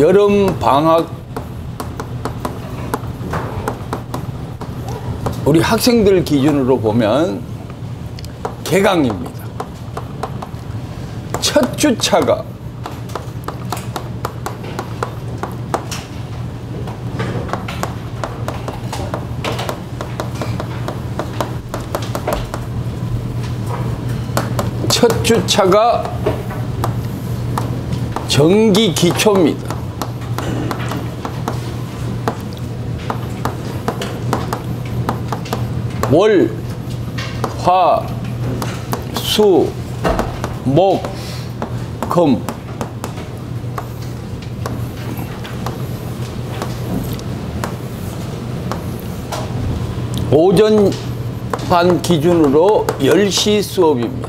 여름 방학 우리 학생들 기준으로 보면 개강입니다. 첫 주차가 첫 주차가 전기 기초입니다. 월, 화, 수, 목, 금. 오전 반 기준으로 10시 수업입니다.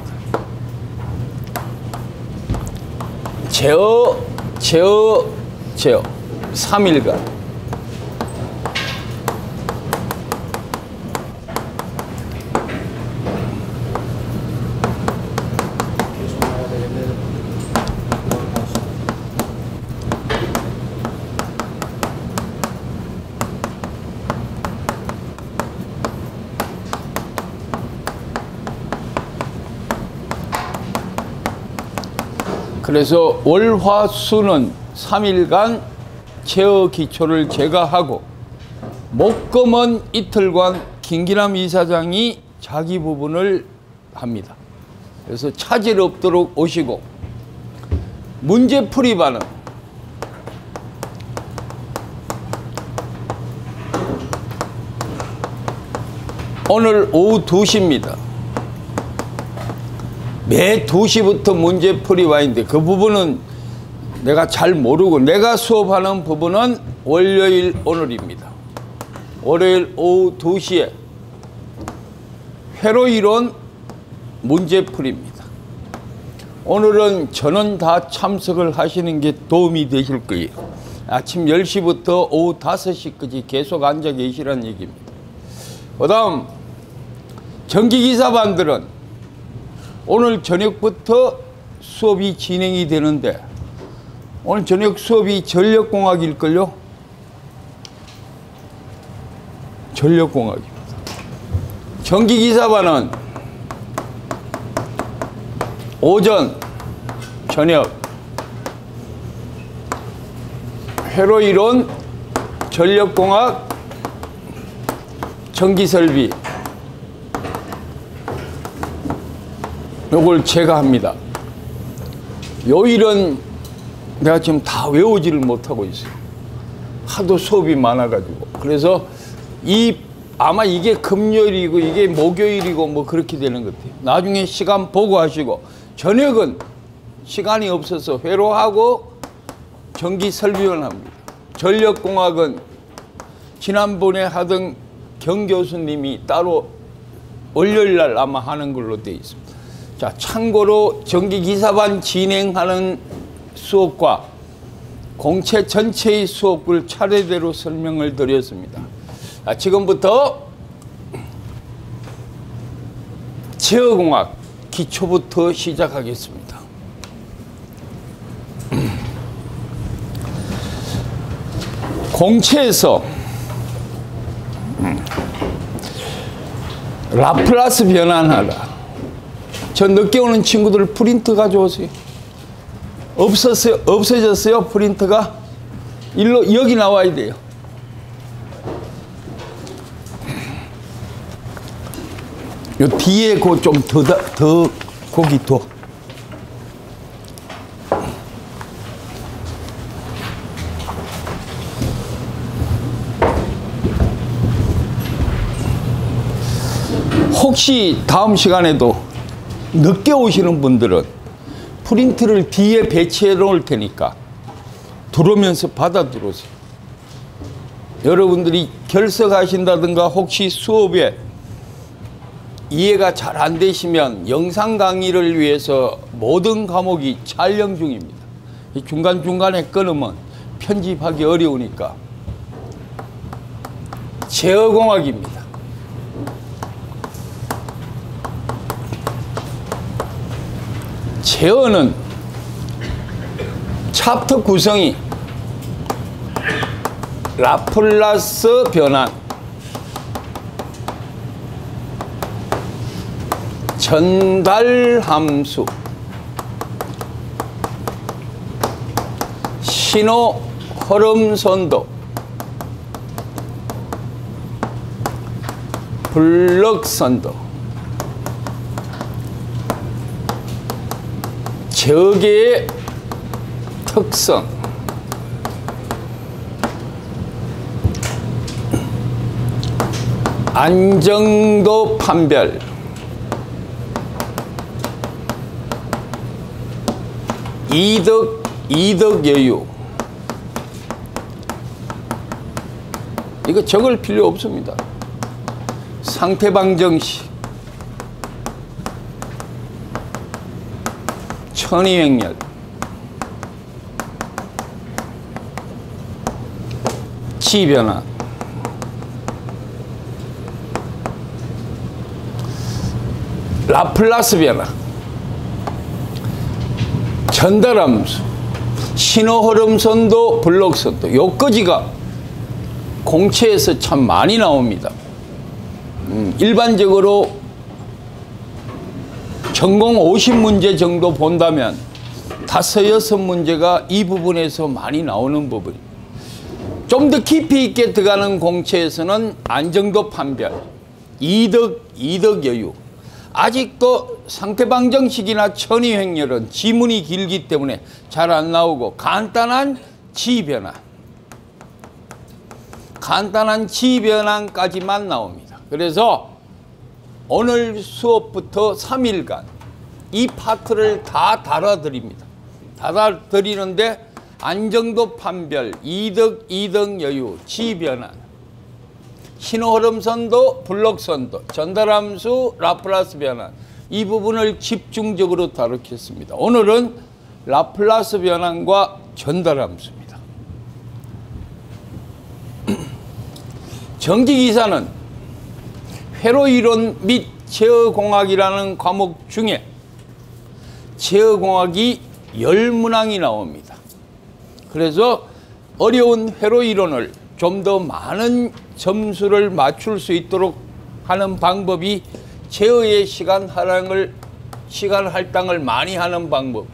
제어, 제어, 제어. 3일간. 그래서 월화수는 3일간 제어 기초를 제거하고 목금은 이틀간 김기남 이사장이 자기 부분을 합니다. 그래서 차질 없도록 오시고 문제 풀이반은 오늘 오후 2시입니다. 매 2시부터 문제풀이 와 있는데 그 부분은 내가 잘 모르고 내가 수업하는 부분은 월요일 오늘입니다. 월요일 오후 2시에 회로 이론 문제풀이입니다. 오늘은 전원 다 참석을 하시는 게 도움이 되실 거예요. 아침 10시부터 오후 5시까지 계속 앉아 계시라는 얘기입니다. 그 다음 전기기사반들은 오늘 저녁부터 수업이 진행이 되는데 오늘 저녁 수업이 전력공학일걸요? 전력공학입니다. 전기기사반은 오전, 저녁, 회로이론, 전력공학, 전기설비 요걸 제가 합니다. 요일은 내가 지금 다 외우지를 못하고 있어요. 하도 수업이 많아가지고. 그래서 이 아마 이게 금요일이고 이게 목요일이고 뭐 그렇게 되는 것 같아요. 나중에 시간 보고 하시고 저녁은 시간이 없어서 회로하고 전기 설비원 합니다. 전력공학은 지난번에 하던 경 교수님이 따로 월요일 날 아마 하는 걸로 되어 있습니다. 자, 참고로 전기기사반 진행하는 수업과 공채 전체의 수업을 차례대로 설명을 드렸습니다. 자, 지금부터 제어공학 기초부터 시작하겠습니다. 공채에서 라플라스 변환하다. 저 늦게 오는 친구들 프린트 가져오세요. 없었어요? 없어졌어요? 프린트가? 일로 여기 나와야 돼요. 요 뒤에 그 좀더 더 고기 더. 혹시 다음 시간에도 늦게 오시는 분들은 프린트를 뒤에 배치해 놓을 테니까 들어오면서 받아 들어오세요. 여러분들이 결석하신다든가 혹시 수업에 이해가 잘 안 되시면 영상 강의를 위해서 모든 과목이 촬영 중입니다. 중간중간에 끊으면 편집하기 어려우니까 제어공학입니다. 제어는 챕터 구성이 라플라스 변환 전달 함수 신호 흐름 선도 블럭 선도 저계의 특성. 안정도 판별. 이득 이득 여유. 이거 적을 필요 없습니다. 상태 방 정식 천이행렬 치변화. 라플라스 변화. 전달함수. 신호흐름선도 블록선도. 요까지가 공채에서 참 많이 나옵니다. 음, 일반적으로 전공 50문제 정도 본다면 다섯 여섯 문제가 이 부분에서 많이 나오는 부분입니다. 좀더 깊이 있게 들어가는 공채에서는 안정도 판별, 이득, 이득 여유. 아직도 상태방정식이나 천이횡렬은 지문이 길기 때문에 잘 안 나오고 간단한 지변환, 간단한 지변환까지만 나옵니다. 그래서 오늘 수업부터 3일간 이 파트를 다 다뤄드립니다. 다 다뤄드리는데 안정도 판별, 이득, 이득 여유, Z변환, 신호흐름선도, 블록선도, 전달함수, 라플라스 변환 이 부분을 집중적으로 다루겠습니다. 오늘은 라플라스 변환과 전달함수입니다. 전기기사는 회로이론 및 제어공학이라는 과목 중에 제어공학이 열문항이 나옵니다. 그래서 어려운 회로이론을 좀 더 많은 점수를 맞출 수 있도록 하는 방법이 제어의 시간 할당을 시간 할당을 많이 하는 방법.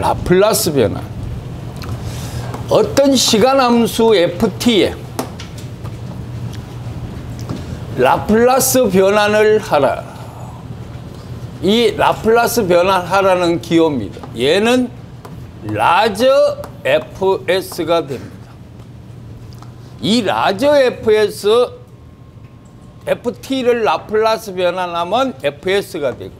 라플라스 변환. 어떤 시간 함수 ft에 라플라스 변환을 하라. 이 라플라스 변환하라는 기호입니다. 얘는 large fs가 됩니다. 이 large fs ft를 라플라스 변환하면 fs가 되고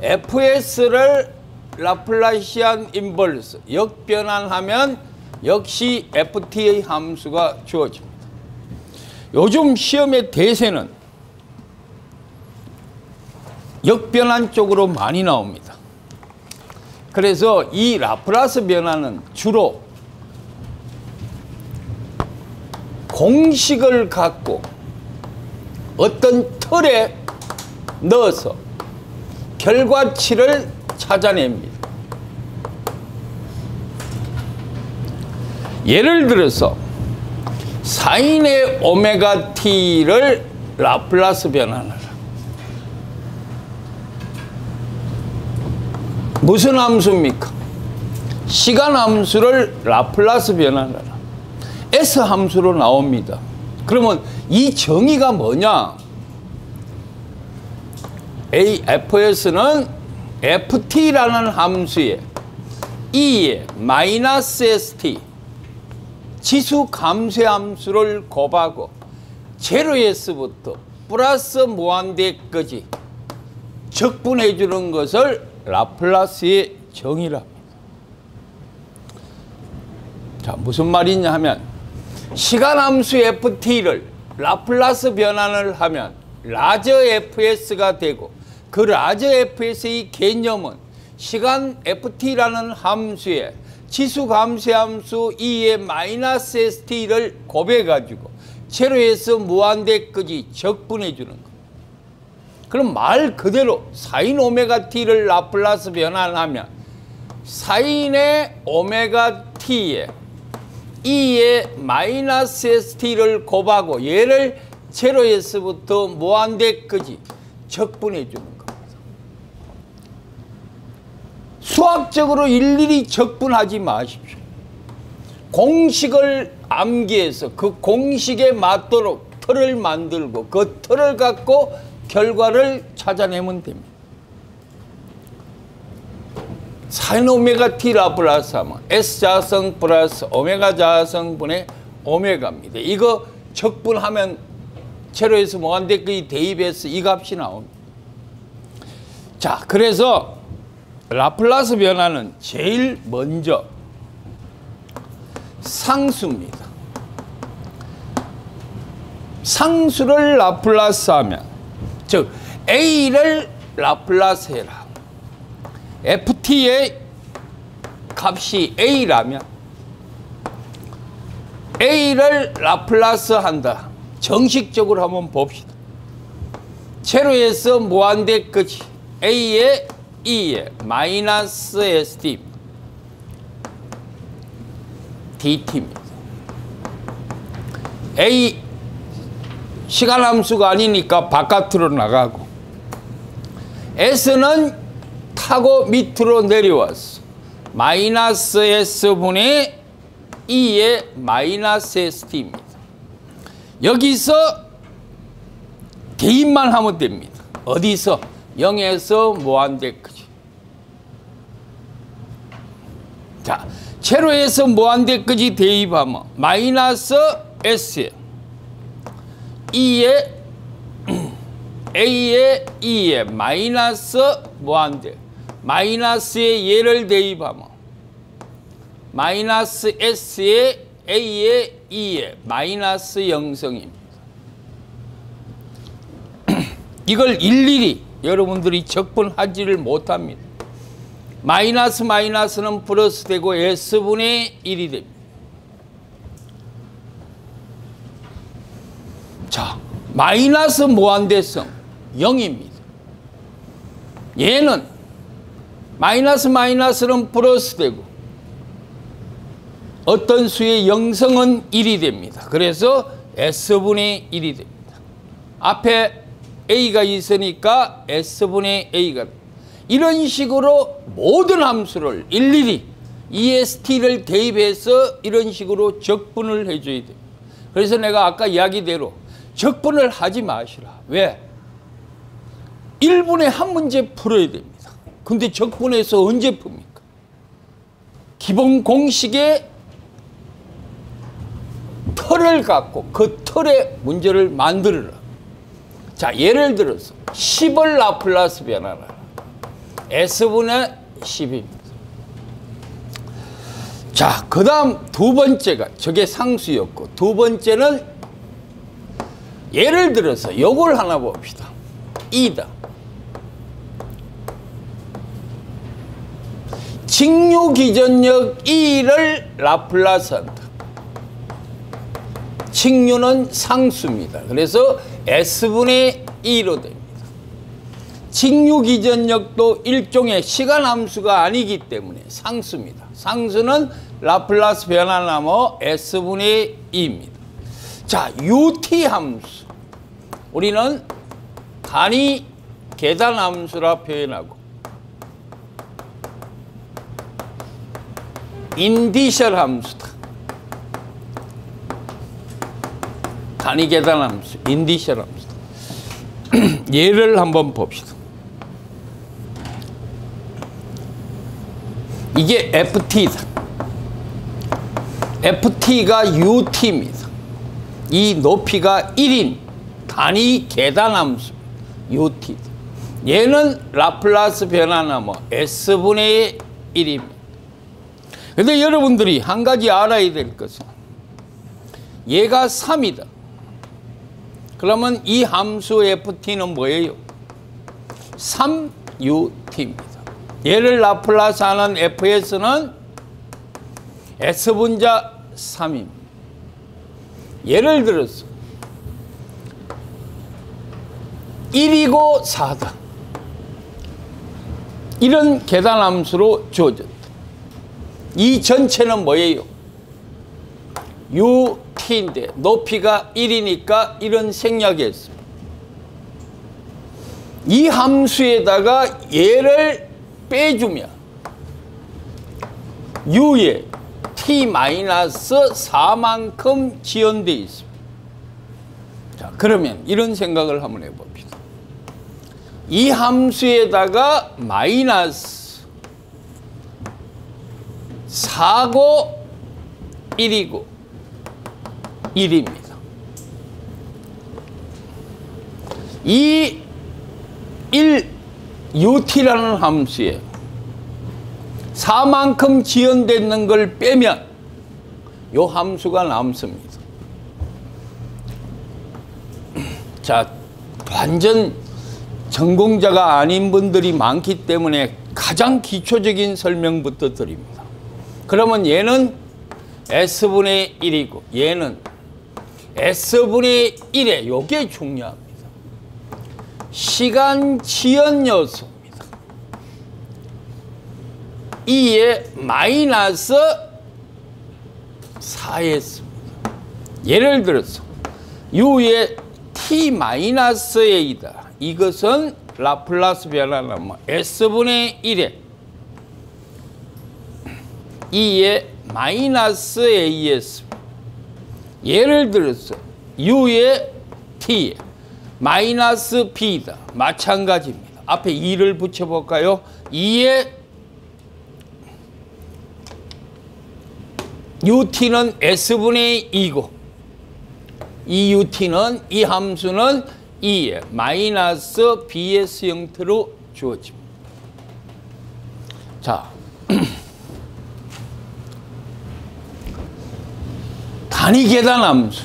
fs를 라플라시안 인버스 역변환하면 역시 ft의 함수가 주어집니다. 요즘 시험의 대세는 역변환 쪽으로 많이 나옵니다. 그래서 이 라플라스 변화는 주로 공식을 갖고 어떤 틀에 넣어서 결과치를 찾아냅니다. 예를 들어서 사인의 오메가 t를 라플라스 변환하라. 무슨 함수입니까? 시간 함수를 라플라스 변환하라. S 함수로 나옵니다. 그러면 이 정의가 뭐냐? AFS는 FT라는 함수에 E에 마이너스 ST 지수 감쇄 함수를 곱하고 제로에서부터 플러스 무한대까지 적분해 주는 것을 라플라스의 정의랍니다. 자, 무슨 말이냐 하면 시간 함수 ft를 라플라스 변환을 하면 large fs가 되고 그 large fs의 개념은 시간 ft라는 함수에 지수 감쇄 함수 E의 마이너스 st를 곱해 가지고 제로에서 무한대까지 적분해 주는 것. 그럼 말 그대로 사인 오메가 t를 라플라스 변환하면 사인의 오메가 t에 e의 마이너스 st를 곱하고 얘를 제로에서부터 무한대까지 적분해 주는 겁니다. 수학적으로 일일이 적분하지 마십시오. 공식을 암기해서 그 공식에 맞도록 틀을 만들고 그 틀을 갖고 결과를 찾아내면 됩니다. 사인 오메가 t 라플라스 하면 S 자승 플러스 오메가 자승분의 오메가입니다. 이거 적분하면 제로에서 무한대까지 대입해서 이 값이 나옵니다. 자, 그래서 라플라스 변환은 제일 먼저 상수입니다. 상수를 라플라스 하면 즉 A를 라플라스 해라. FT의 값이 A라면 A를 라플라스 한다. 정식적으로 한번 봅시다. 제로에서 무한대까지 A의 E의 마이너스 ST DT입니다. A 시간 함수가 아니니까 바깥으로 나가고 S는 타고 밑으로 내려왔어. 마이너스 S분의 E의 마이너스 ST입니다. 여기서 대입만 하면 됩니다. 어디서? 0에서 무한대까지. 자, 제로에서 무한대까지 대입하면 마이너스 S에 E에 A에 E에 마이너스 무한대 마이너스에 얘를 대입하면 마이너스 S에 A에 E에 마이너스 영성입니다. 이걸 일일이 여러분들이 적분하지를 못합니다. 마이너스 마이너스는 플러스 되고 S분의 1이 됩니다. 자, 마이너스 무한대성 0입니다. 얘는 마이너스 마이너스는 플러스 되고 어떤 수의 영성은 1이 됩니다. 그래서 S분의 1이 됩니다. 앞에 A가 있으니까 S분의 A가 이런 식으로 모든 함수를 일일이 EST를 대입해서 이런 식으로 적분을 해줘야 돼요. 그래서 내가 아까 이야기대로 적분을 하지 마시라. 왜? 1분에 한 문제 풀어야 됩니다. 근데 적분해서 언제 풉니까? 기본 공식에 틀을 갖고 그 틀에 문제를 만들어라. 자, 예를 들어서 10을 라플라스 변환하라. S분의 10입니다. 자, 그 다음 두 번째가 저게 상수였고 두 번째는 예를 들어서 요걸 하나 봅시다. 2다. 직류기전력 2를 라플라스 한다. 직류는 상수입니다. 그래서 S분의 2로 됩니다. 직류기전력도 일종의 시간 함수가 아니기 때문에 상수입니다. 상수는 라플라스 변환나무 S분의 2입니다. 자, UT 함수. 우리는 단위 계단 함수라 표현하고 indicial 함수다. 단위 계단 함수, indicial 함수다. 예를 한번 봅시다. 이게 FT다. FT가 UT입니다. 이 높이가 1인 단위 계단 함수 UT. 얘는 라플라스 변환하면 S분의 1입니다. 근데 여러분들이 한 가지 알아야 될 것은 얘가 3이다. 그러면 이 함수 FT는 뭐예요? 3UT입니다. 얘를 라플라스 하는 FS는 S분자 3입니다. 예를 들어서 1이고 4다. 이런 계단함수로 주어졌다. 이 전체는 뭐예요? UT인데 높이가 1이니까 이런 생략했습니다. 이 함수에다가 얘를 빼주면 U에 T-4만큼 지연되어 있습니다. 자, 그러면 이런 생각을 한번 해봅시다. 이 함수에다가 마이너스 4고 1이고 1입니다. 이 1 UT라는 함수에 4만큼 지연되는 걸 빼면 이 함수가 남습니다. 자, 완전 전공자가 아닌 분들이 많기 때문에 가장 기초적인 설명부터 드립니다. 그러면 얘는 S분의 1이고 얘는 S분의 1에 요게 중요합니다. 시간 지연 요소입니다. 2에 마이너스 4였습니다. 예를 들어서 U의 T 마이너스 A다. 이것은 라플라스 변화는 뭐 S분의 1에 2의 마이너스 AS 예를 들어서 U의 T 마이너스 B다. 마찬가지입니다. 앞에 2를 붙여볼까요? 2의 UT는 S분의 2고 이 UT는 이 함수는 2의 마이너스 BS 형태로 주어집니다. 자, 단위 계단 함수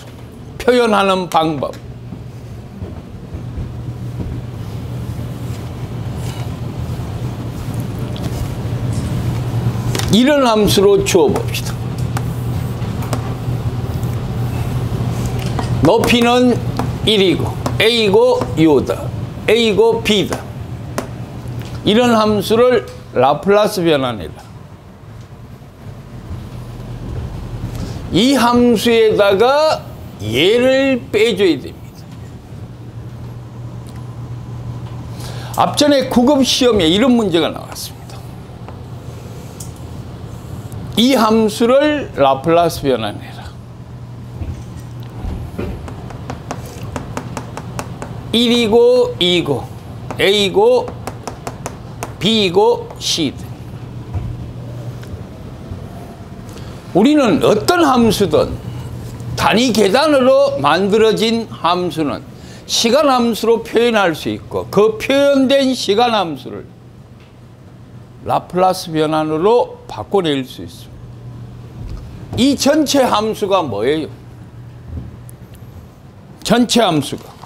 표현하는 방법 이런 함수로 주어봅시다. 높이는 1이고 A고 U다. A고 B다. 이런 함수를 라플라스 변환이다. 이 함수에다가 얘를 빼줘야 됩니다. 앞전에 구급 시험에 이런 문제가 나왔습니다. 이 함수를 라플라스 변환해라. 1이고 2고 A고 B고 C 등 우리는 어떤 함수든 단위 계단으로 만들어진 함수는 시간 함수로 표현할 수 있고 그 표현된 시간 함수를 라플라스 변환으로 바꿔낼 수 있습니다. 이 전체 함수가 뭐예요? 전체 함수가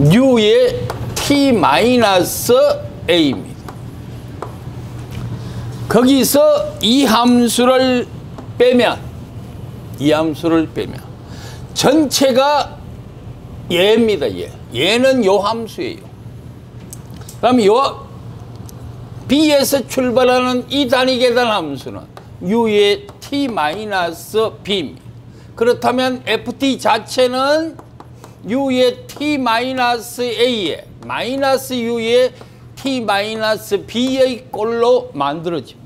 U의 T-A입니다. 거기서 이 함수를 빼면 이 함수를 빼면 전체가 얘입니다. 얘. 얘는 요 함수예요. 그럼 요 B에서 출발하는 이 단위 계단 함수는 U의 T-B입니다. 그렇다면 FT 자체는 U의 T-A에 마이너스 U의 T-B의 꼴로 만들어집니다.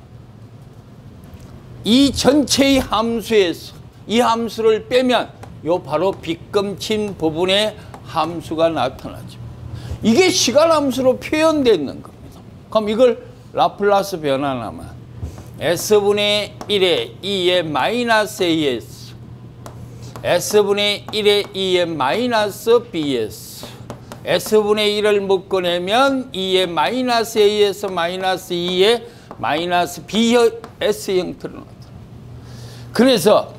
이 전체의 함수에서 이 함수를 빼면 요 바로 빗금친 부분의 함수가 나타나죠. 이게 시간 함수로 표현되는 겁니다. 그럼 이걸 라플라스 변환하면 S분의 1의 2의 마이너스 AS S분의 1의 2의 마이너스 BS S분의 1을 묶어내면 2의 마이너스 A에서 마이너스 2의 마이너스 BS 형태로 나타나 그래서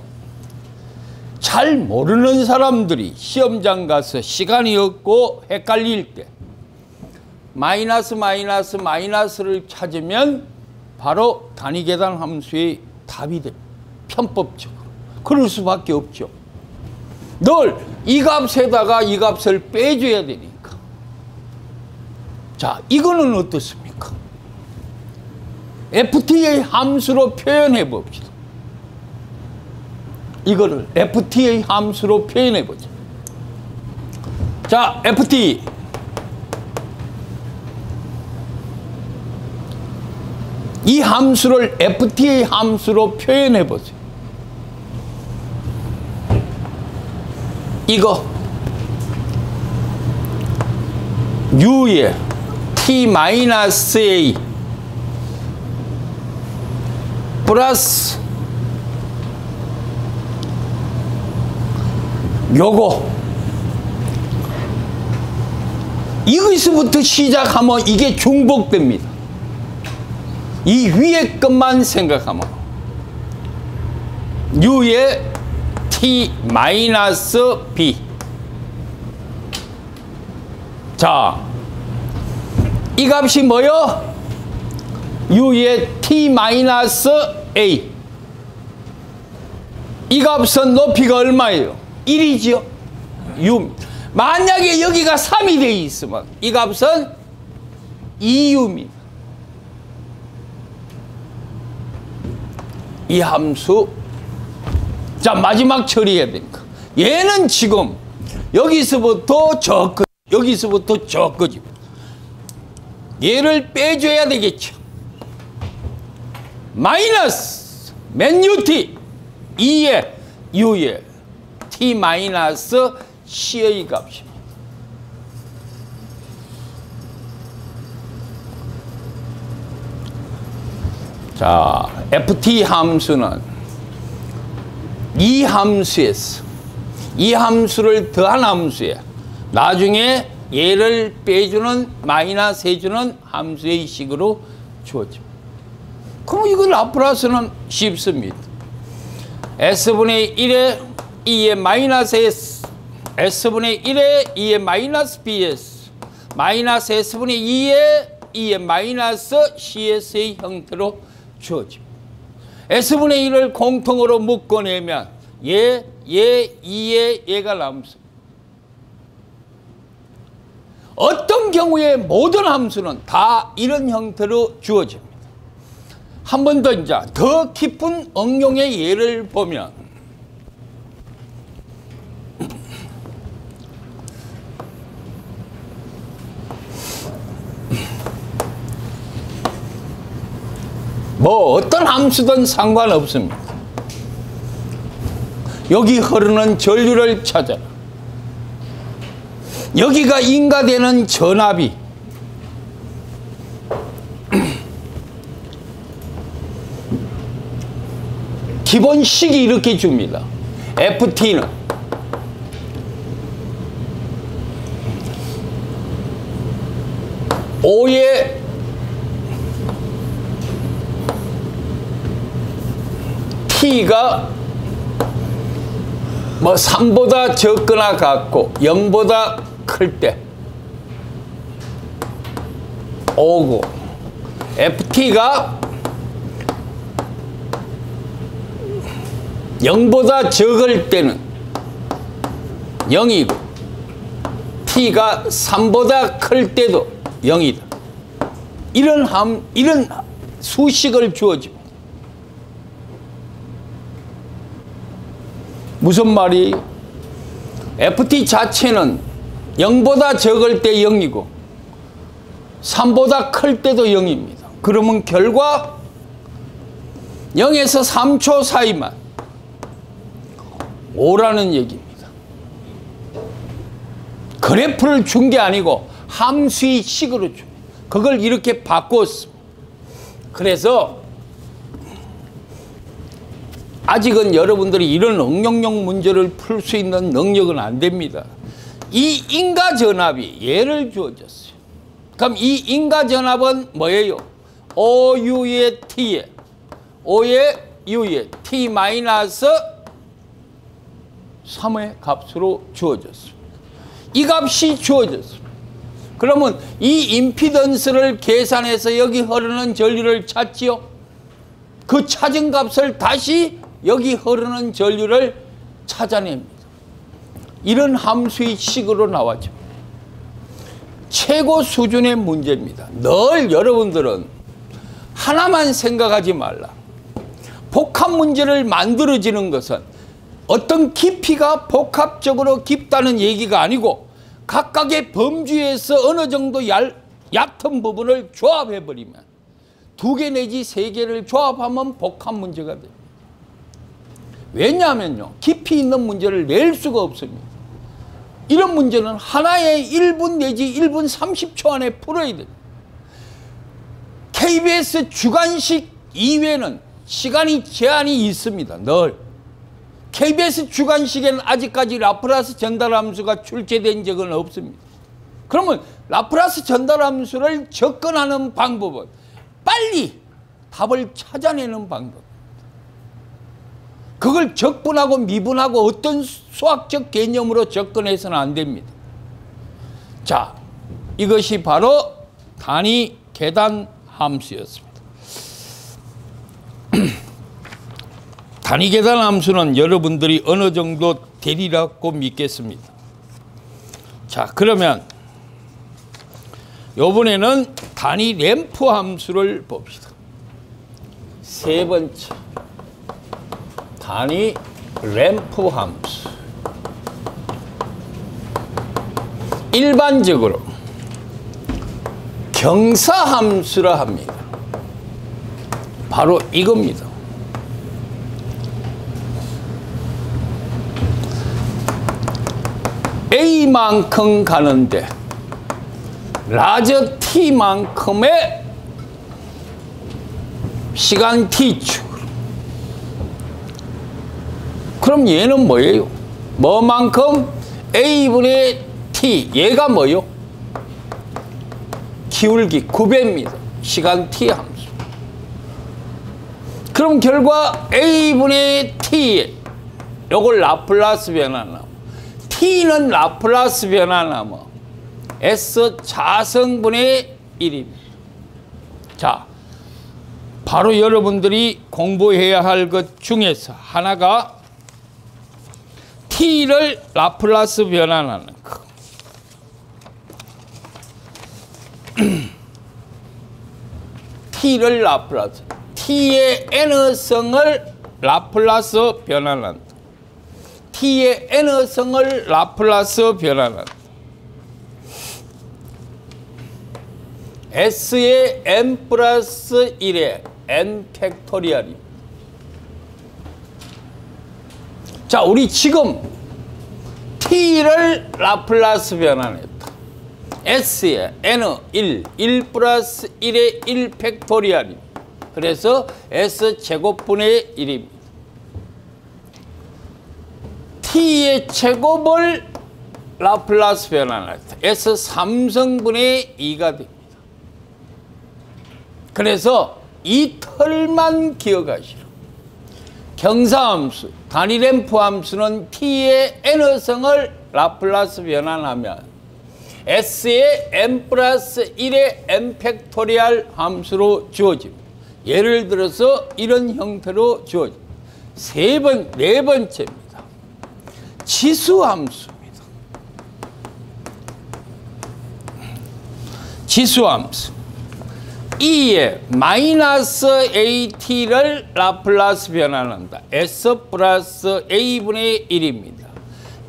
잘 모르는 사람들이 시험장 가서 시간이 없고 헷갈릴 때 마이너스 마이너스 마이너스를 찾으면 바로 단위 계산 함수의 답이 됩니다. 편법적으로. 그럴 수밖에 없죠. 늘 이 값에다가 이 값을 빼줘야 되니까. 자, 이거는 어떻습니까? FT의 함수로 표현해 봅시다. 이거를 FT의 함수로 표현해 보자. 자, FT. 이 함수를 FT의 함수로 표현해 보세요. 이거 U의 T-A 플러스 요거 이것부터 시작하면 이게 중복됩니다. 이 위에 것만 생각하면 U의 T 마이너스 B 자, 이 값이 뭐요? U의 T 마이너스 A 이 값은 높이가 얼마예요? 1이지요? 6. 만약에 여기가 3이 돼 있으면 이 값은 2U입니다. 이 함수 자 마지막 처리해야 되니까 얘는 지금 여기서부터 저끝 여기서부터 저끝이 얘를 빼줘야 되겠죠 마이너스 맨유티 2의 U의 T 마이너스 C의 값입니다 자, FT 함수는 이 함수에서 이 함수를 더한 함수에 나중에 얘를 빼주는 마이너스 해주는 함수의 식으로 주어집니다. 그럼 이걸 라플라스는 쉽습니다. S분의 1에 2의 마이너스 S S분의 1에 2의 마이너스 BS 마이너스 S분의 2에 2의 마이너스 CS의 형태로 주어집니다. S분의 1을 공통으로 묶어내면 얘, 얘, 2에 얘가 남습니다. 어떤 경우에 모든 함수는 다 이런 형태로 주어집니다. 한 번 더 이제 더 깊은 응용의 예를 보면 뭐 어떤 함수든 상관없습니다. 여기 흐르는 전류를 찾아라. 여기가 인가되는 전압이 기본식이 이렇게 줍니다. FT는 오의 t가 뭐 3보다 적거나 같고 0보다 클 때. 오고. Ft가 0보다 적을 때는 0이고 t가 3보다 클 때도 0이다. 이런 함 이런 수식을 주어집니다. 무슨 말이? FT 자체는 0보다 적을 때 0이고 3보다 클 때도 0입니다. 그러면 결과 0에서 3초 사이만 5라는 얘기입니다. 그래프를 준 게 아니고 함수의 식으로 줍니다. 그걸 이렇게 바꿨습니다. 그래서 아직은 여러분들이 이런 응용용 문제를 풀 수 있는 능력은 안 됩니다. 이 인가 전압이 예를 주어졌어요. 그럼 이 인가 전압은 뭐예요? OU의 T에 O의 U의 T 마이너스 3의 값으로 주어졌습니다. 이 값이 주어졌습니다. 그러면 이 임피던스를 계산해서 여기 흐르는 전류를 찾지요. 그 찾은 값을 다시 여기 흐르는 전류를 찾아냅니다. 이런 함수의 식으로 나왔죠. 최고 수준의 문제입니다. 늘 여러분들은 하나만 생각하지 말라. 복합 문제를 만들어지는 것은 어떤 깊이가 복합적으로 깊다는 얘기가 아니고 각각의 범주에서 어느 정도 얇, 얕은 부분을 조합해버리면 두 개 내지 세 개를 조합하면 복합 문제가 됩니다. 왜냐하면요. 깊이 있는 문제를 낼 수가 없습니다. 이런 문제는 하나의 1분 내지 1분 30초 안에 풀어야 됩니다. KBS 주간식 이외에는 시간이 제한이 있습니다. 늘. KBS 주간식에는 아직까지 라프라스 전달함수가 출제된 적은 없습니다. 그러면 라프라스 전달함수를 접근하는 방법은 빨리 답을 찾아내는 방법. 그걸 적분하고 미분하고 어떤 수학적 개념으로 접근해서는 안 됩니다. 자, 이것이 바로 단위 계단 함수였습니다. 단위 계단 함수는 여러분들이 어느 정도 되리라고 믿겠습니다. 자, 그러면 이번에는 단위 램프 함수를 봅시다. 세 번째. 단위 램프 함수. 일반적으로 경사 함수라 합니다. 바로 이겁니다. A만큼 가는데 라저 T만큼의 시간 T축 그럼 얘는 뭐예요? 뭐만큼 A분의 T 얘가 뭐요? 기울기 9배입니다. 시간 T 함수. 그럼 결과 A분의 T 요걸 라플라스 변화나 T는 라플라스 변화나 뭐 S 자성분의 1입니다. 자, 바로 여러분들이 공부해야 할 것 중에서 하나가 T를 라플라스 변환하는 거. T를 라플라스. T의 N승을 라플라스 변환한다. T의 N승을 라플라스 변환한다. S의 N 플러스 1의 N factorial이 자, 우리 지금 T를 라플라스 변환했다. S의 N 1, 1 플러스 1의 1 factorial입니다. 그래서 S 제곱분의 1입니다. T의 제곱을 라플라스 변환했다. S 3승분의 2가 됩니다. 그래서 이 틀만 기억하시라. 경사함수, 단위ramp 함수는 t의 n승을 라플라스 변환하면 s의 n 플러스 1의 n factorial 함수로 주어집니다. 예를 들어서 이런 형태로 주어집니다. 세 번, 네 번째입니다. 지수 함수입니다. 지수 함수. E의 마이너스 AT를 라플라스 변환한다. S 플러스 A분의 1입니다.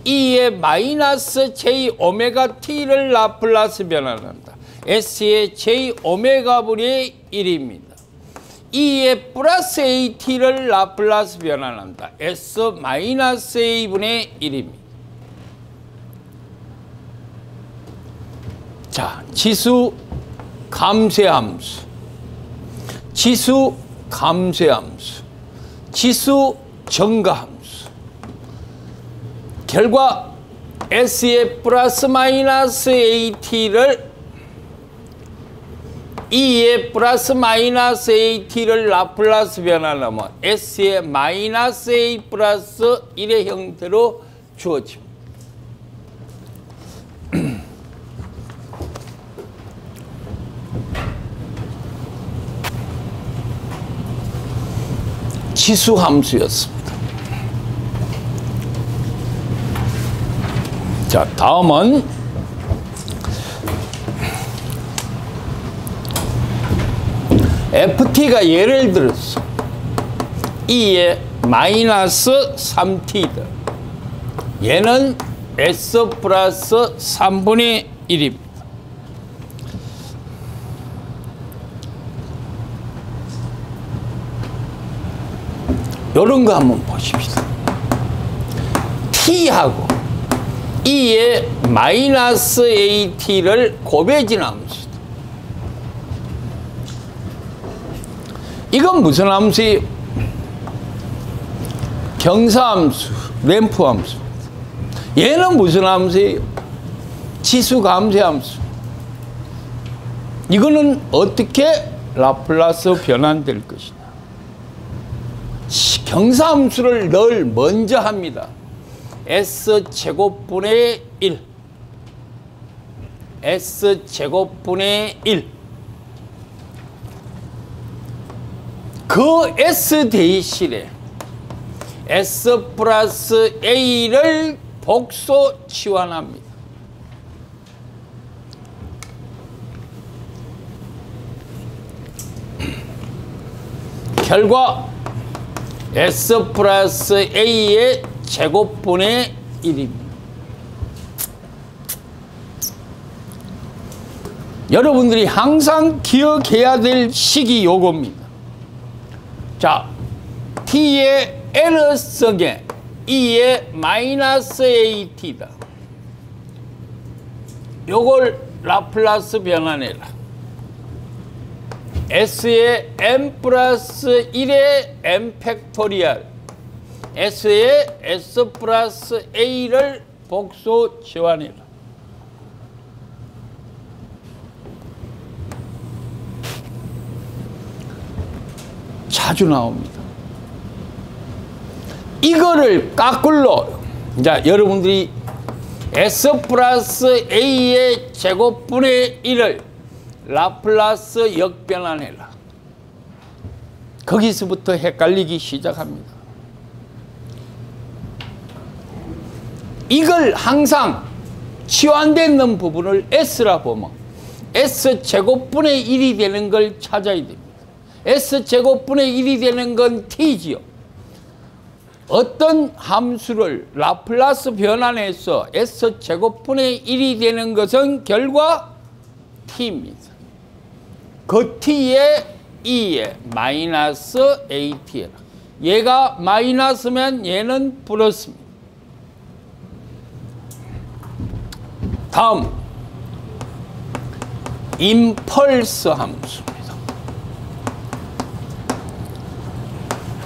E의 마이너스 J 오메가 T를 라플라스 변환한다. S의 J 오메가분의 1입니다. E의 플러스 AT를 라플라스 변환한다. S 마이너스 A분의 1입니다. 자, 지수 감쇄함수, 지수 감쇄함수, 지수 증가함수. 결과 S의 플러스 마이너스 AT를 E의 플러스 마이너스 AT를 라플라스 변환하면 S의 마이너스 A 플러스 1의 형태로 주어집니다. 지수함수였습니다. 자, 다음은 ft가 예를 들어서 2의 마이너스 3t다. 얘는 s 플러스 3분의 1입니다. 요런 거 한번 보십시다. T하고 E의 마이너스 AT를 곱해진 함수다. 이건 무슨 함수예요? 경사함수, 램프함수. 얘는 무슨 함수예요? 지수감쇄 함수. 이거는 어떻게 라플라스 변환될 것이냐? 경사함수를 늘 먼저 합니다. S 제곱분의 1 S 제곱분의 1 그 S 대신에 S 플러스 A를 복소 치환합니다. 결과 S 플러스 A의 제곱분의 1입니다. 여러분들이 항상 기억해야 될 식이 요겁니다. 자, T의 N승에 E의 마이너스 AT다. 요걸 라플라스 변환해라. S의 n 플러스 1의 n factorial S의 S 플러스 A를 복소 추이해라. 자주 나옵니다. 이거를 까꿀로 자 여러분들이 S 플러스 A의 제곱분의 1을 라플라스 역변환해라. 거기서부터 헷갈리기 시작합니다. 이걸 항상 치환되는 부분을 S라 보면 S 제곱분의 1이 되는 걸 찾아야 됩니다. S 제곱분의 1이 되는 건 T지요. 어떤 함수를 라플라스 변환해서 S 제곱분의 1이 되는 것은 결과 T입니다. 그 t에 2에 마이너스 at라. 얘가 마이너스면 얘는 플러스입니다. 다음 임펄스 함수입니다.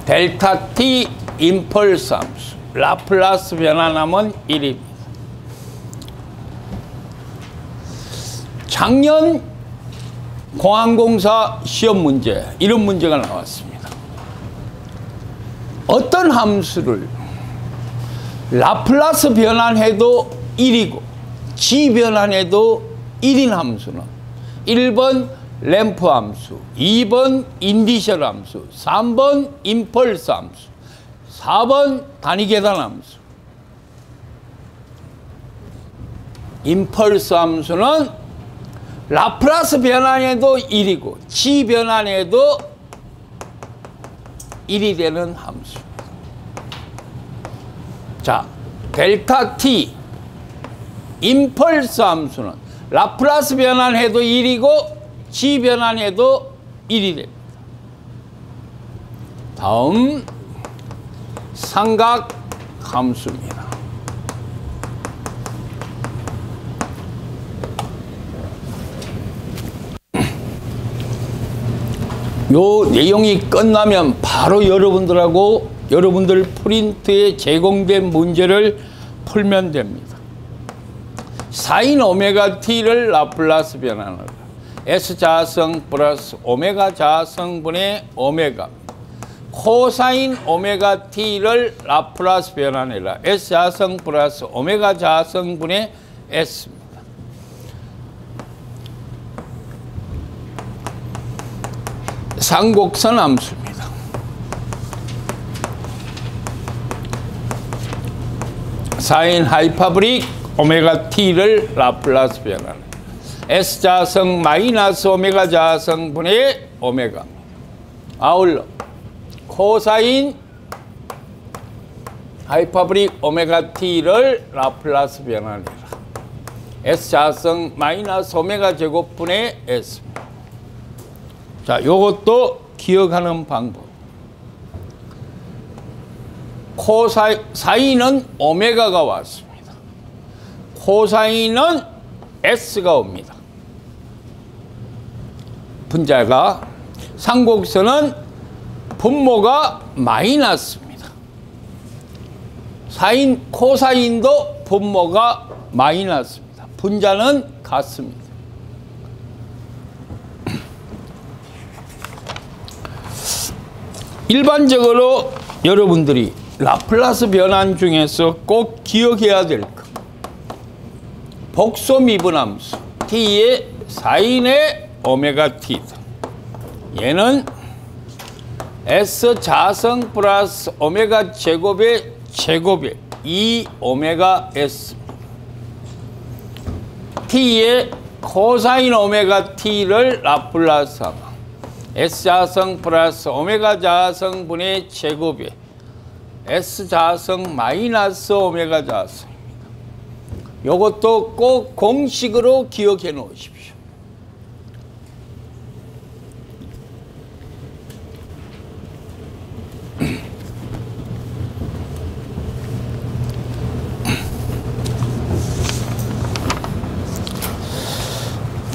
델타 t 임펄스 함수 라플라스 변환하면 1입니다. 작년 공항공사 시험 문제 이런 문제가 나왔습니다. 어떤 함수를 라플라스 변환해도 1이고 Z 변환해도 1인 함수는 1번 램프 함수, 2번 indicial 함수, 3번 임펄스 함수, 4번 단위 계단 함수. 임펄스 함수는 라플라스 변환해도 1이고 Z 변환해도 1이 되는 함수. 자, 델타 t 임펄스 함수는 라플라스 변환해도 1이고 지 변환해도 1이 됩니다. 다음 삼각 함수입니다. 요 내용이 끝나면 바로 여러분들하고 여러분들 프린트에 제공된 문제를 풀면 됩니다. 사인 오메가 t를 라플라스 변환하라. S 자승 플러스 오메가 자승분의 오메가. 코사인 오메가 t를 라플라스 변환해라. S 자승 플러스 오메가 자승분의 S. 쌍곡선 함수입니다. 사인 hyperbolic 오메가 t를 라플라스 변환. S 자승 마이너스 오메가 자승분의 오메가. 아울러 코사인 hyperbolic 오메가 t를 라플라스 변환해라. S 자승 마이너스 오메가 제곱분의 S. 자, 요것도 기억하는 방법. 코사인은 오메가가 왔습니다. 코사인은 S가 옵니다. 분자가 상곡선은 분모가 마이너스입니다. 사인 코사인도 분모가 마이너스입니다. 분자는 같습니다. 일반적으로 여러분들이 라플라스 변환 중에서 꼭 기억해야 될 것. 복소 미분함수 t의 사인의 오메가 t다. 얘는 s 자성 플러스 오메가 제곱의 제곱의 2 오메가 s t의 코사인 오메가 t를 라플라스 하면 s 자성 플러스 오메가 자성분의 제곱의 S 자성 마이너스 오메가 자성입니다. 이것도 꼭 공식으로 기억해 놓으십시오.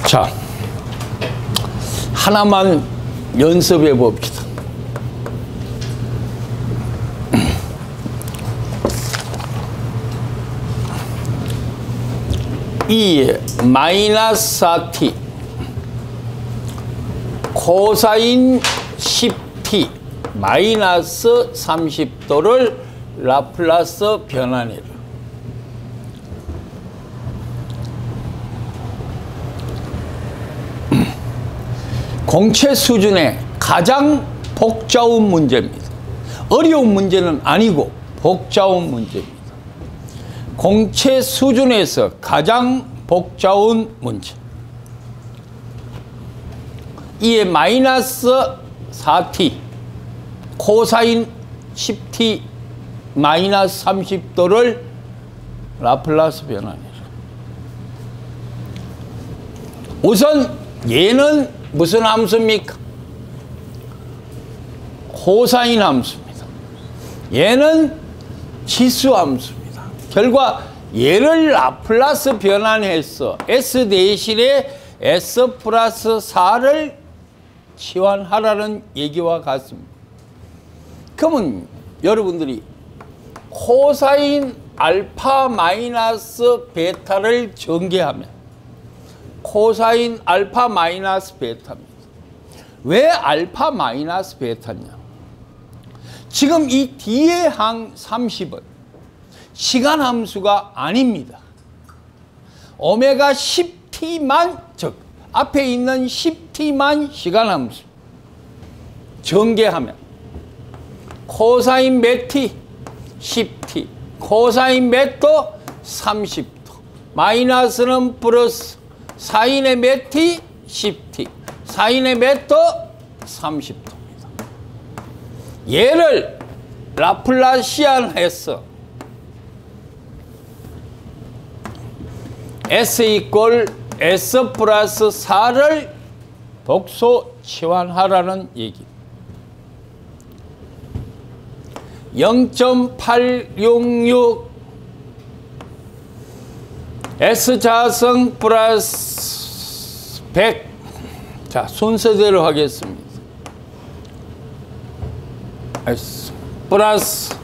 자, 하나만 연습해 봅시다. 이 마이너스 4t 코사인 10t 마이너스 30도를 라플라스 변환해라. 공채 수준의 가장 복잡한 문제입니다. 어려운 문제는 아니고 복잡한 문제입니다. 공채 수준에서 가장 복잡한 문제. 이에 마이너스 4t 코사인 10t 마이너스 30도를 라플라스 변환해라. 우선 얘는 무슨 함수입니까? 코사인 함수입니다. 얘는 지수 함수입니다. 결과 얘를 라플라스 변환해서 S 대신에 S 플러스 4를 치환하라는 얘기와 같습니다. 그러면 여러분들이 코사인 알파 마이너스 베타를 전개하면 코사인 알파 마이너스 베타입니다. 왜 알파 마이너스 베타냐? 지금 이 뒤에 항 30은 시간 함수가 아닙니다. 오메가 10t만 즉 앞에 있는 10t만 시간 함수 전개하면 코사인 몇 t? 10t 코사인 몇도? 30도 마이너스는 플러스 사인의 몇 t? 10t 사인의 몇 도? 30도입니다. 얘를 라플라시안해서 S 이꼴 S 플러스 4를 독소 치환하라는 얘기. 0.866 S 자성 플러스 100. 자, 순서대로 하겠습니다. S 플러스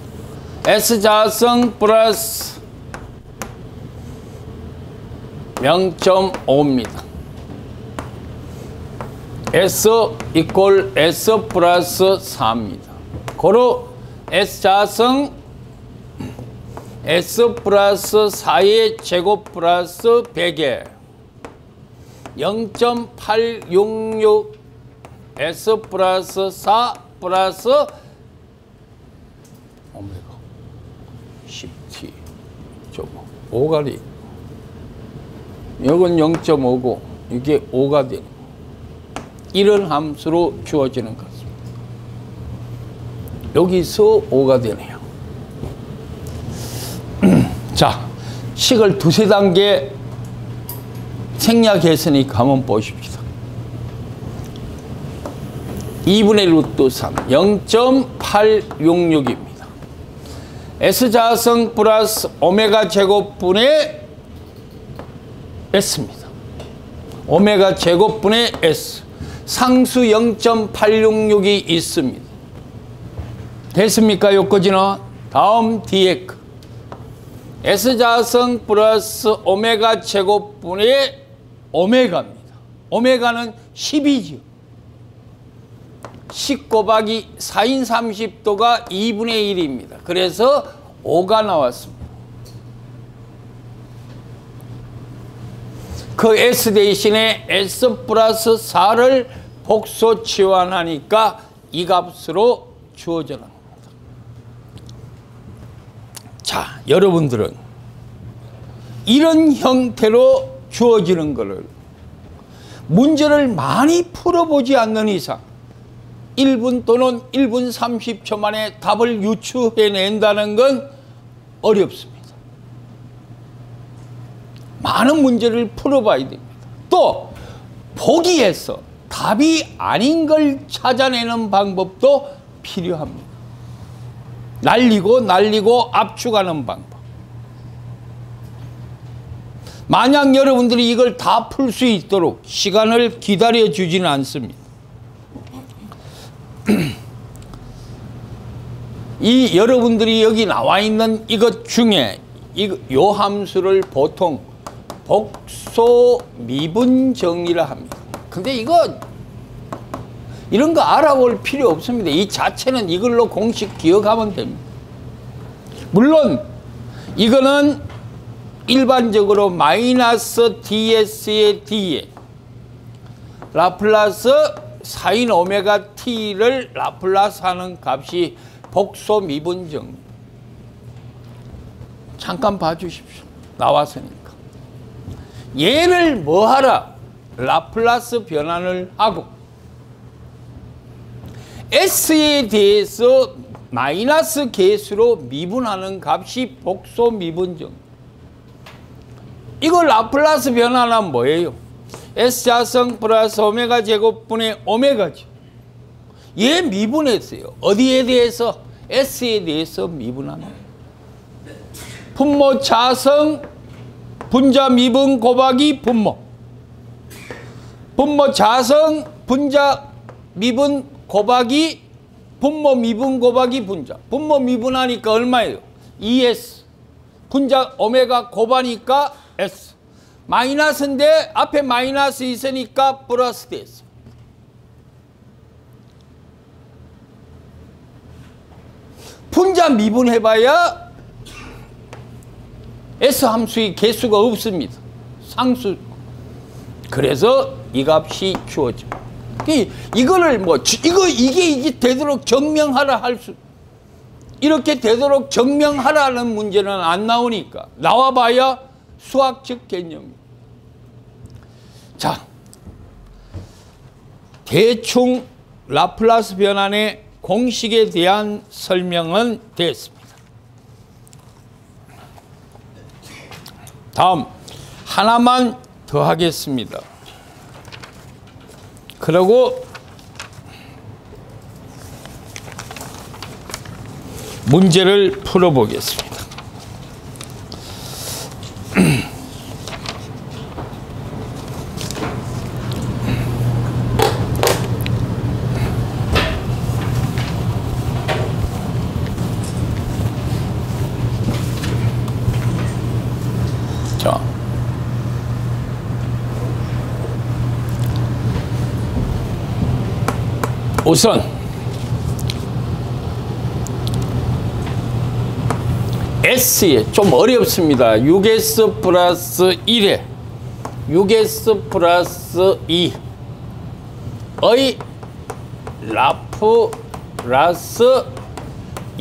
S 자성 플러스 0.5입니다. S 이꼴 S 플러스 4입니다. 고로 S 자성 S 플러스 4의 제곱 플러스 100에 0.866 S 플러스 4 플러스 오메가 10T 저거 오가리 이건 0.5고 이게 5가 되는 이런 함수로 주어지는 것입니다. 여기서 5가 되네요. 자, 식을 두세 단계 생략했으니까 한번 보십시다. 2분의 루트 3, 0.866입니다. S자성 플러스 오메가 제곱분의 S입니다. 오메가 제곱분의 S. 상수 0.866이 있습니다. 됐습니까? 여기까지는. 다음 dx. S자성 플러스 오메가 제곱분의 오메가입니다. 오메가는 10이죠. 10 곱하기 4인 30도가 2분의 1입니다. 그래서 5가 나왔습니다. 그 S 대신에 S 플러스 4를 복소 치환하니까 이 값으로 주어져 나옵니다. 자, 여러분들은 이런 형태로 주어지는 것을 문제를 많이 풀어보지 않는 이상 1분 또는 1분 30초 만에 답을 유추해낸다는 건 어렵습니다. 많은 문제를 풀어봐야 됩니다. 또 보기에서 답이 아닌 걸 찾아내는 방법도 필요합니다. 날리고 날리고 압축하는 방법. 만약 여러분들이 이걸 다 풀 수 있도록 시간을 기다려 주지는 않습니다. 이 여러분들이 여기 나와 있는 이것 중에 이 요 함수를 보통 복소 미분 정리를 합니다. 근데 이거 이런 거 알아볼 필요 없습니다. 이 자체는 이걸로 공식 기억하면 됩니다. 물론 이거는 일반적으로 마이너스 ds의 d에 라플라스 사인 오메가 t를 라플라스 하는 값이 복소 미분정리 잠깐 봐주십시오. 나왔으니까. 얘를 뭐하라? 라플라스 변환을 하고 S에 대해서 마이너스 개수로 미분하는 값이 복소 미분정리. 이걸 라플라스 변환하면 뭐예요? S자성 플러스 오메가 제곱분의 오메가죠. 얘 미분했어요. 어디에 대해서? S에 대해서 미분하는 분모 자성 분자 미분 곱하기 분모 분모 자성 분자 미분 곱하기 분모 미분 곱하기 분자 분모 미분하니까 얼마예요? 2S 분자 오메가 곱하니까 S 마이너스인데 앞에 마이너스 있으니까 플러스 됐어 분자 미분해봐야 S 함수의 개수가 없습니다. 상수. 그래서 이 값이 주어져. 이거를 뭐 이거 이게 이게 되도록 증명하라 할 수. 이렇게 되도록 증명하라는 문제는 안 나오니까 나와봐야 수학적 개념. 자, 대충 라플라스 변환의 공식에 대한 설명은 됐습니다. 다음 하나만 더 하겠습니다. 그리고 문제를 풀어보겠습니다. 자. 우선 S에 좀 어렵습니다. 6S 플러스 1에 6S 플러스 2 의 라프라스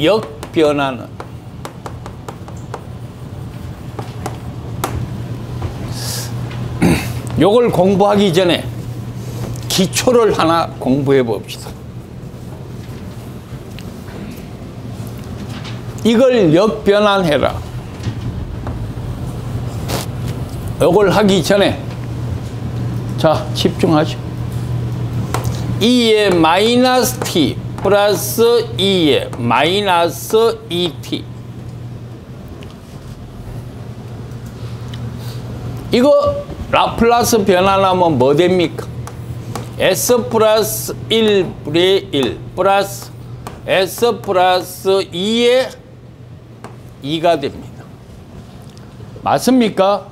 역변화는 요걸 공부하기 전에 기초를 하나 공부해 봅시다. 이걸 역변환해라. 요걸 하기 전에 자 집중하죠. 2의 마이너스 t 플러스 2의 마이너스 2t 이거 라플라스 변환하면 뭐 됩니까? S 플러스 1분의 1 플러스 s 플러스 2의 2가 됩니다. 맞습니까?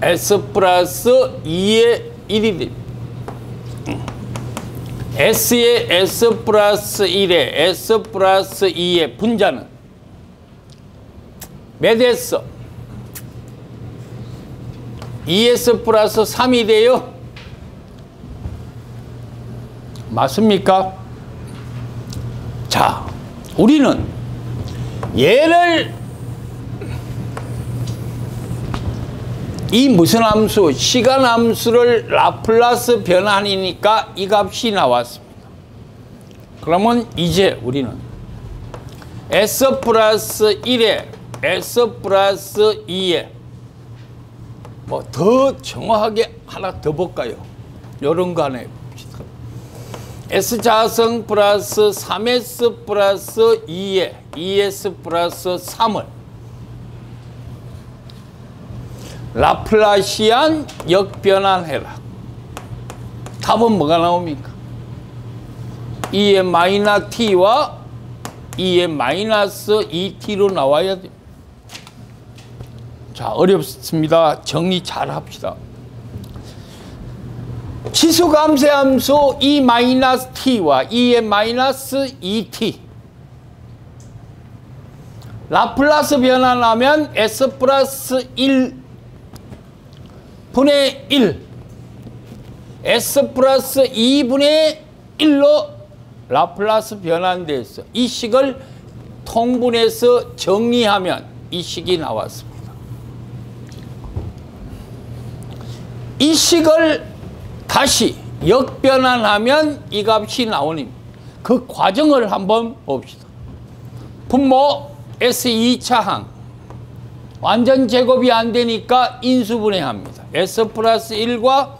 s 플러스 2의 1이 됩니다. S의 S 플러스 1의 S 플러스 2의 분자는 몇 S? 2S 플러스 3이 돼요? 맞습니까? 자, 우리는 얘를 이 무슨 함수, 시간 함수를 라플라스 변환이니까 이 값이 나왔습니다. 그러면 이제 우리는 S 플러스 1에 S 플러스 2에 뭐 더 정확하게 하나 더 볼까요? 이런 거 하나 해봅시다. S자승 플러스 3S 플러스 2에 2S 플러스 3을 라플라시안 역변환 해라. 답은 뭐가 나옵니까? 2의 마이너 t와 2의 마이너스 2t로 나와야 됩니다. 자, 어렵습니다. 정리 잘 합시다. 치수 감쇄 함수 2 마이너스 t와 2의 마이너스 2t 라플라스 변환하면 s 플러스 1 분의 1 s 플러스 2분의 1로 라플라스 변환돼서 이 식을 통분해서 정리하면 이 식이 나왔습니다. 이 식을 다시 역변환하면 이 값이 나오니 그 과정을 한번 봅시다. 분모 S2 차 항 완전 제곱이 안 되니까 인수분해합니다. S 플러스 1과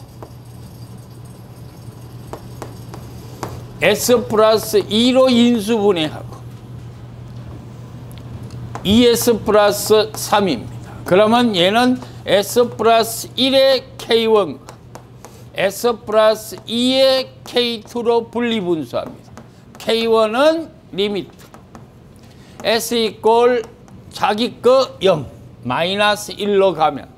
S 플러스 2로 인수분해하고 2S 플러스 3입니다. 그러면 얘는 S 플러스 1의 K1 S 플러스 2의 K2로 분리분수합니다. K1은 limit S equal 자기 거 0 마이너스 1로 가면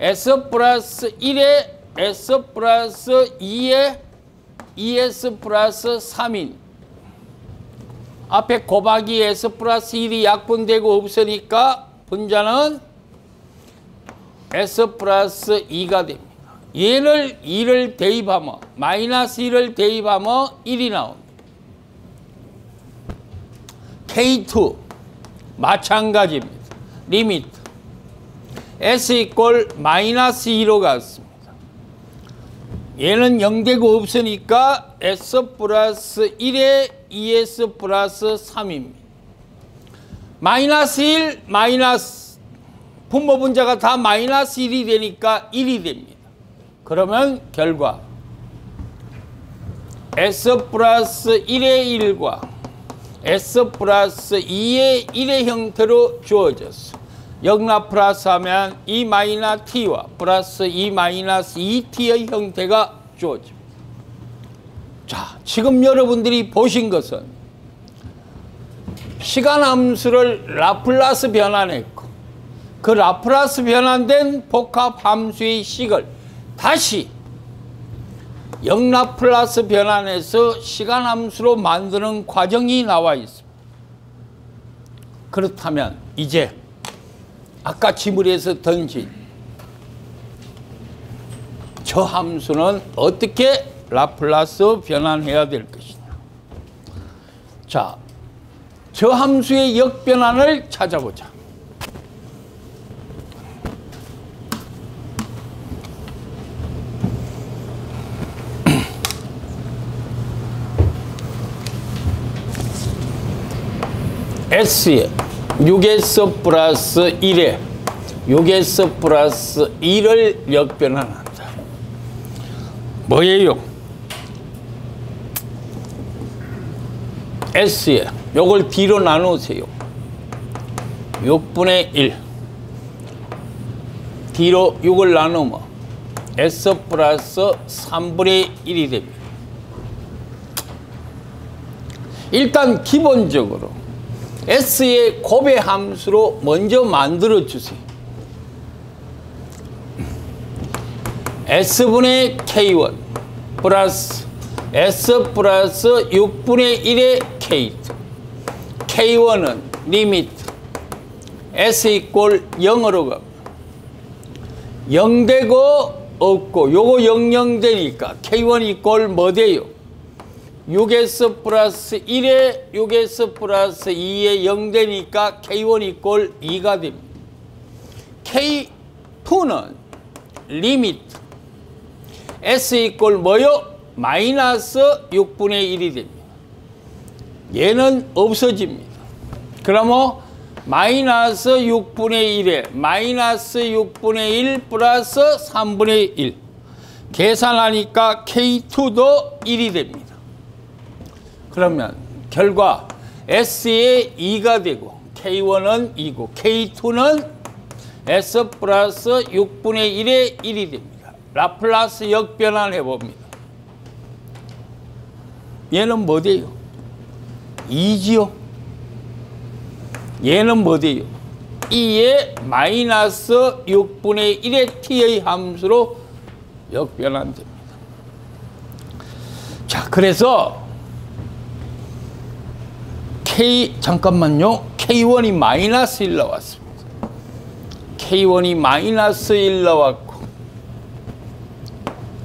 S 플러스 1에 S 플러스 2에 ES 플러스 3인 앞에 곱하기 S 플러스 1이 약분되고 없으니까 분자는 S 플러스 2가 됩니다. 얘를 2를 대입하면 마이너스 1을 대입하면 1이 나옵니다. K2 마찬가지입니다. limit S equal 마이너스 2로 갔습니다. 얘는 0되고 없으니까 S 플러스 1에 2S 플러스 3입니다. 마이너스 1, 마이너스 분모 분자가 다 마이너스 1이 되니까 1이 됩니다. 그러면 결과 S 플러스 1의 1과 S 플러스 2의 1의 형태로 주어졌어. 역라플라스 하면 e 마이너스 t와 플러스 e 마이너스 2t의 형태가 주어집니다. 자, 지금 여러분들이 보신 것은 시간 함수를 라플라스 변환했고 그 라플라스 변환된 복합 함수의 식을 다시 영납 플러스 변환해서 시간 함수로 만드는 과정이 나와 있습니다. 그렇다면 이제 아까 지물에서 던진 저 함수는 어떻게 라플라스 변환해야 될 것이냐. 자, 저 함수의 역변환을 찾아보자. S에 6S 플러스 1에 6S 플러스 1을 역변환한다. 뭐예요? S에 요걸 D로 나누세요. 6분의 1 D로 6을 나누면 S 플러스 3분의 1이 됩니다. 일단 기본적으로 S의 곱의 함수로 먼저 만들어 주세요. S분의 K1 플러스 S 플러스 6분의 1의 K2 K1은 limit S equal 0으로 갑니다. 0 되고 없고 요거 00 되니까 K1 equal 뭐 돼요? 6S 플러스 1에 6S 플러스 2에 0 되니까 K1 equal 2가 됩니다. K2는 limit S equal 뭐요? 마이너스 6분의 1이 됩니다. 얘는 없어집니다. 그러면 마이너스 6분의 1에 마이너스 6분의 1 플러스 3분의 1 계산하니까 K2도 1이 됩니다. 그러면 결과 S에 2가 되고 K1은 2고 K2는 S 플러스 6분의 1에 1이 됩니다. 라플라스 역변환 해봅니다. 얘는 뭐 돼요? 2지요. 얘는 뭐 돼요? 2의 마이너스 6분의 1의 t의 함수로 역변환됩니다. 자, 그래서 K 잠깐만요. K1이 마이너스 1 나왔습니다. K1이 마이너스 1 나왔고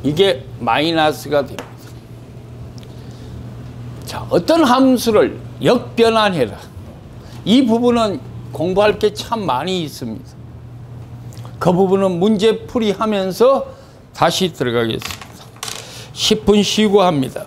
이게 마이너스가 됩니다. 자, 어떤 함수를 역변환해라. 이 부분은 공부할 게 참 많이 있습니다. 그 부분은 문제풀이 하면서 다시 들어가겠습니다. 10분 쉬고 합니다.